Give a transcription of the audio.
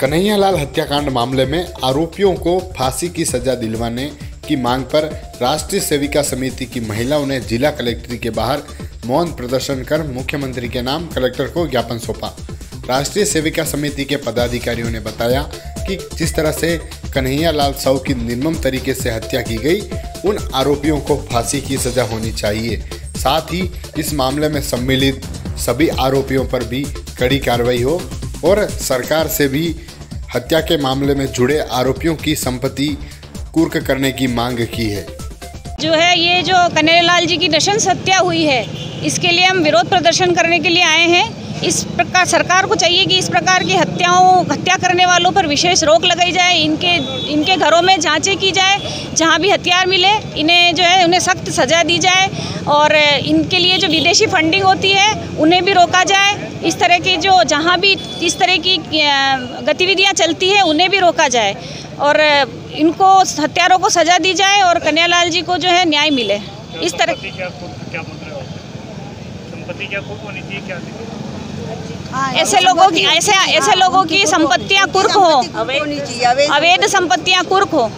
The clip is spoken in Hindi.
कन्हैयालाल हत्याकांड मामले में आरोपियों को फांसी की सजा दिलवाने की मांग पर राष्ट्रीय सेविका समिति की महिलाओं ने जिला कलेक्ट्री के बाहर मौन प्रदर्शन कर मुख्यमंत्री के नाम कलेक्टर को ज्ञापन सौंपा। राष्ट्रीय सेविका समिति के पदाधिकारियों ने बताया कि जिस तरह से कन्हैयालाल साहू की निर्मम तरीके से हत्या की गई, उन आरोपियों को फांसी की सजा होनी चाहिए। साथ ही इस मामले में सम्मिलित सभी आरोपियों पर भी कड़ी कार्रवाई हो। और सरकार से भी हत्या के मामले में जुड़े आरोपियों की संपत्ति कुर्क करने की मांग की है। जो है, ये जो कन्हैयालाल जी की नशन हत्या हुई है, इसके लिए हम विरोध प्रदर्शन करने के लिए आए हैं। इस प्रकार सरकार को चाहिए कि इस प्रकार की हत्याओं, हत्या करने वालों पर विशेष रोक लगाई जाए, इनके इनके घरों में जांचें की जाए, जहाँ भी हथियार मिले, इन्हें जो है, उन्हें सख्त सजा दी जाए और इनके लिए जो विदेशी फंडिंग होती है, उन्हें भी रोका जाए। इस तरह की जो, जहाँ भी इस तरह की गतिविधियाँ चलती हैं, उन्हें भी रोका जाए और इनको हत्यारों को सजा दी जाए और कन्यालाल जी को जो है, न्याय मिले। इस तरह क्या होनी चाहिए, क्या ऐसे लोगों की ऐसे ऐसे लोगों की संपत्तियाँ कुर्क हो। अवैध संपत्तियाँ कुर्क हो।